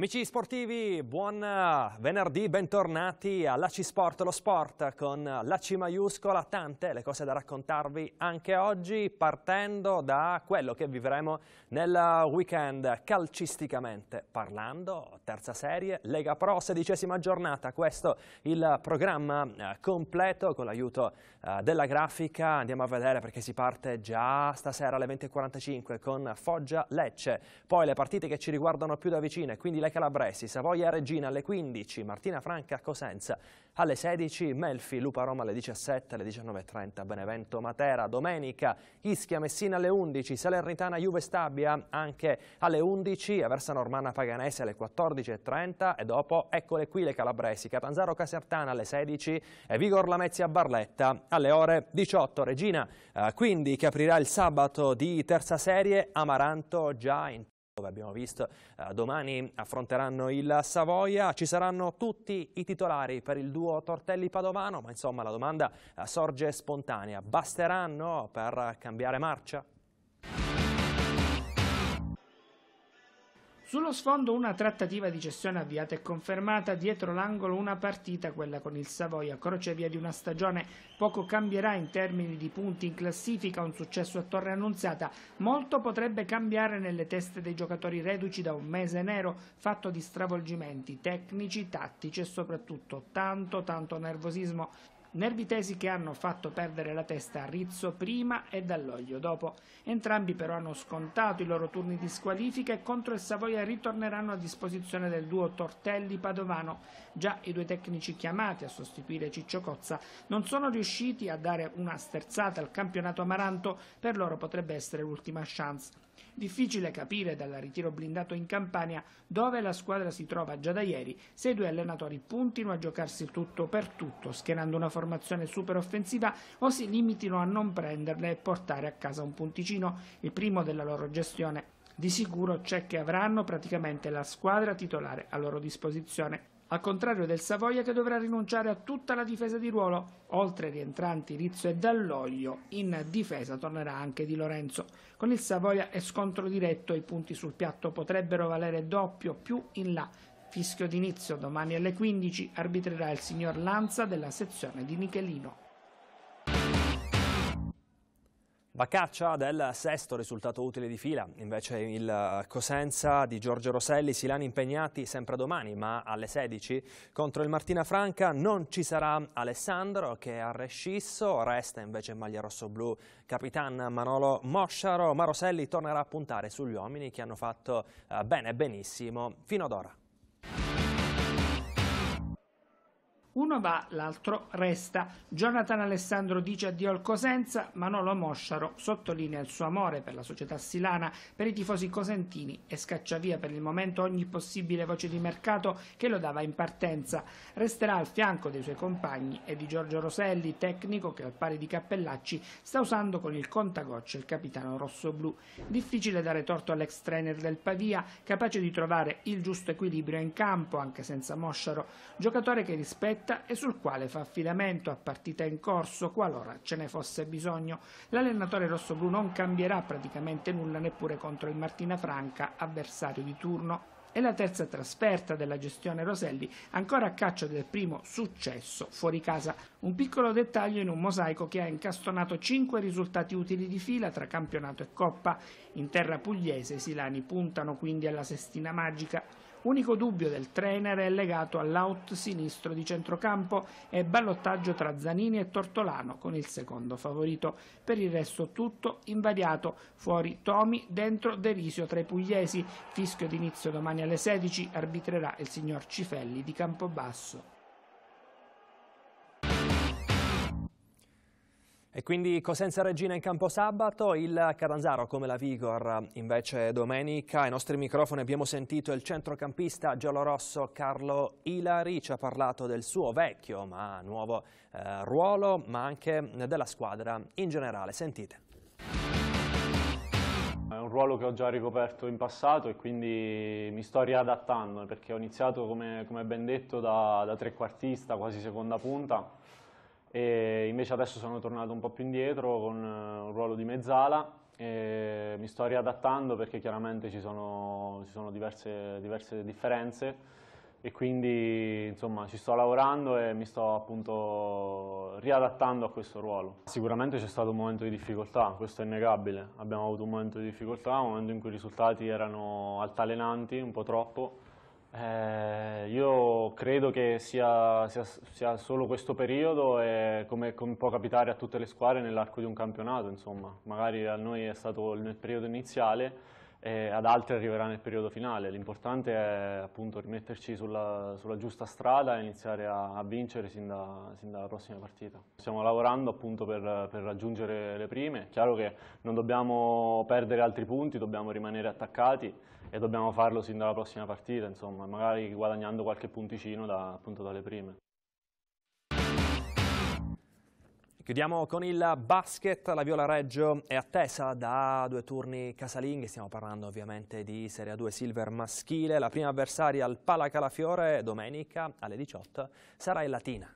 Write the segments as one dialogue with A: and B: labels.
A: Amici sportivi, buon eh, venerdì, bentornati all'ACI Sport, lo sport con la C maiuscola, tante le cose da raccontarvi anche oggi partendo da quello che vivremo nel weekend calcisticamente parlando, terza serie, Lega Pro, sedicesima giornata, questo il programma eh, completo con l'aiuto eh, della grafica, andiamo a vedere perché si parte già stasera alle 20.45 con Foggia Lecce, poi le partite che ci riguardano più da vicino, quindi le Calabresi, Savoia Regina alle 15, Martina Franca Cosenza alle 16, Melfi Lupa Roma alle 17, alle 19.30 Benevento Matera, domenica Ischia Messina alle 11, Salernitana Juve Stabia anche alle 11, Aversa Normanna Paganese alle 14.30 e dopo eccole qui le Calabresi, Catanzaro Casertana alle 16 e Vigor Lamezia Barletta alle ore 18. Regina eh, quindi che aprirà il sabato di terza serie, Amaranto già in dove abbiamo visto eh, domani affronteranno il Savoia, ci saranno tutti i titolari per il duo Tortelli-Padovano, ma insomma la domanda eh, sorge spontanea, basteranno per cambiare marcia?
B: Sullo sfondo una trattativa di cessione avviata e confermata, dietro l'angolo una partita, quella con il Savoia, crocevia di una stagione. Poco cambierà in termini di punti in classifica, un successo a Torre Annunziata. Molto potrebbe cambiare nelle teste dei giocatori reduci da un mese nero, fatto di stravolgimenti tecnici, tattici e soprattutto tanto, tanto nervosismo. Nervi tesi che hanno fatto perdere la testa a Rizzo prima e Dall'Oglio dopo. Entrambi però hanno scontato i loro turni di squalifica e contro il Savoia ritorneranno a disposizione del duo Tortelli-Padovano. Già i due tecnici chiamati a sostituire Ciccio Cozza non sono riusciti a dare una sterzata al campionato Amaranto, per loro potrebbe essere l'ultima chance. Difficile capire dal ritiro blindato in Campania dove la squadra si trova già da ieri se i due allenatori puntino a giocarsi tutto per tutto, schierando una formazione super offensiva o si limitino a non prenderle e portare a casa un punticino, il primo della loro gestione. Di sicuro c'è che avranno praticamente la squadra titolare a loro disposizione al contrario del Savoia che dovrà rinunciare a tutta la difesa di ruolo. Oltre rientranti Rizzo e Dall'Oglio, in difesa tornerà anche Di Lorenzo. Con il Savoia è scontro diretto, i punti sul piatto potrebbero valere doppio più in là. Fischio d'inizio domani alle 15 arbitrerà il signor Lanza della sezione di Michelino.
A: Baccaccia del sesto risultato utile di fila, invece il Cosenza di Giorgio Roselli, Silani impegnati sempre domani, ma alle 16 contro il Martina Franca non ci sarà Alessandro che è a Rescisso, resta invece in maglia rosso-blu Capitan Manolo Mosciaro, ma Roselli tornerà a puntare sugli uomini che hanno fatto eh, bene benissimo fino ad ora.
B: Uno va, l'altro resta. Jonathan Alessandro dice addio al Cosenza, Manolo Mosciaro sottolinea il suo amore per la società silana, per i tifosi cosentini e scaccia via per il momento ogni possibile voce di mercato che lo dava in partenza. Resterà al fianco dei suoi compagni e di Giorgio Roselli, tecnico che al pari di Cappellacci sta usando con il contagocce il capitano rosso-blu. Difficile dare torto all'ex trainer del Pavia, capace di trovare il giusto equilibrio in campo anche senza Mosciaro, giocatore che rispetta diretta e sul quale fa affidamento a partita in corso qualora ce ne fosse bisogno. L'allenatore rossoblu non cambierà praticamente nulla neppure contro il Martina Franca, avversario di turno. È la terza trasferta della gestione Roselli, ancora a caccia del primo successo fuori casa. Un piccolo dettaglio in un mosaico che ha incastonato cinque risultati utili di fila tra campionato e coppa. In terra pugliese i silani puntano quindi alla sestina magica. Unico dubbio del trainer è legato all'out sinistro di centrocampo e ballottaggio tra Zanini e Tortolano con il secondo favorito. Per il resto tutto invariato, fuori Tomi, dentro Derisio tra i pugliesi. Fischio d'inizio domani alle 16 arbitrerà il signor Cifelli di Campobasso.
A: E quindi Cosenza Regina in campo sabato, il Catanzaro come la Vigor invece domenica. Ai nostri microfoni abbiamo sentito il centrocampista giallorosso Carlo Ilari, ci ha parlato del suo vecchio ma nuovo eh, ruolo, ma anche della squadra in generale. Sentite.
C: È un ruolo che ho già ricoperto in passato e quindi mi sto riadattando perché ho iniziato, come, come ben detto, da, da trequartista, quasi seconda punta e invece adesso sono tornato un po' più indietro con eh, un ruolo di mezzala e mi sto riadattando perché chiaramente ci sono, ci sono diverse, diverse differenze e quindi insomma ci sto lavorando e mi sto appunto riadattando a questo ruolo. Sicuramente c'è stato un momento di difficoltà, questo è innegabile, abbiamo avuto un momento di difficoltà, un momento in cui i risultati erano altalenanti, un po' troppo. Eh, io credo che sia, sia, sia, solo questo periodo e come, come, può capitare a tutte le squadre nell'arco di un campionato, insomma, magari a noi è stato nel periodo iniziale, e ad altri arriverà nel periodo finale. L'importante è appunto rimetterci sulla, sulla giusta strada e iniziare a, a vincere sin, da, sin, dalla prossima partita. Stiamo lavorando appunto per, per, raggiungere le prime, chiaro che non dobbiamo perdere altri punti, dobbiamo rimanere attaccati e dobbiamo farlo sin dalla prossima partita, insomma, magari guadagnando qualche punticino da, appunto dalle prime.
A: Chiudiamo con il basket, la Viola Reggio è attesa da due turni casalinghi, stiamo parlando ovviamente di Serie 2 Silver maschile, la prima avversaria al Pala Calafiore domenica alle 18 sarà il Latina.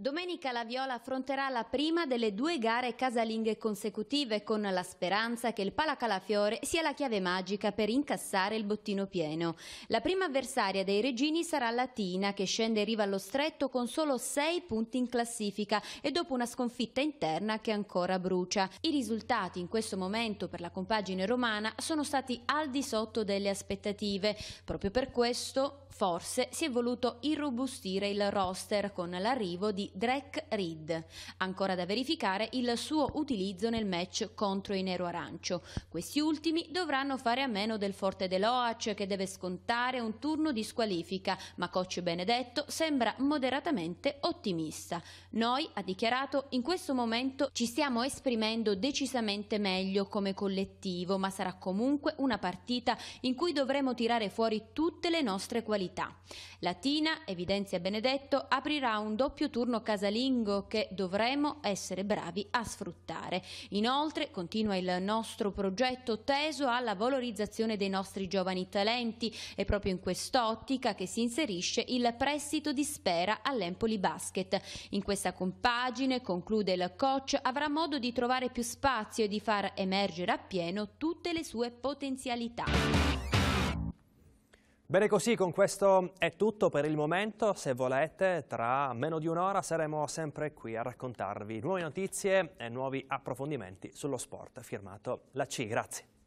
D: Domenica la Viola affronterà la prima delle due gare casalinghe consecutive con la speranza che il Palacalafiore sia la chiave magica per incassare il bottino pieno. La prima avversaria dei regini sarà Latina che scende in riva allo stretto con solo sei punti in classifica e dopo una sconfitta interna che ancora brucia. I risultati in questo momento per la compagine romana sono stati al di sotto delle aspettative. Proprio per questo forse si è voluto irrobustire il roster con l'arrivo di Drake Reed. Ancora da verificare il suo utilizzo nel match contro i nero-arancio. Questi ultimi dovranno fare a meno del Forte dell'Oac che deve scontare un turno di squalifica, ma coach Benedetto sembra moderatamente ottimista. Noi, ha dichiarato, in questo momento ci stiamo esprimendo decisamente meglio come collettivo, ma sarà comunque una partita in cui dovremo tirare fuori tutte le nostre qualità. Latina, evidenzia Benedetto, aprirà un doppio turno casalingo che dovremo essere bravi a sfruttare. Inoltre continua il nostro progetto teso alla valorizzazione dei nostri giovani talenti e proprio in quest'ottica che si inserisce il prestito di Spera all'Empoli Basket. In questa compagine, conclude il coach, avrà modo di trovare più spazio e di far emergere appieno tutte le sue potenzialità.
A: Bene così, con questo è tutto per il momento. Se volete, tra meno di un'ora saremo sempre qui a raccontarvi nuove notizie e nuovi approfondimenti sullo sport. Firmato la C. Grazie.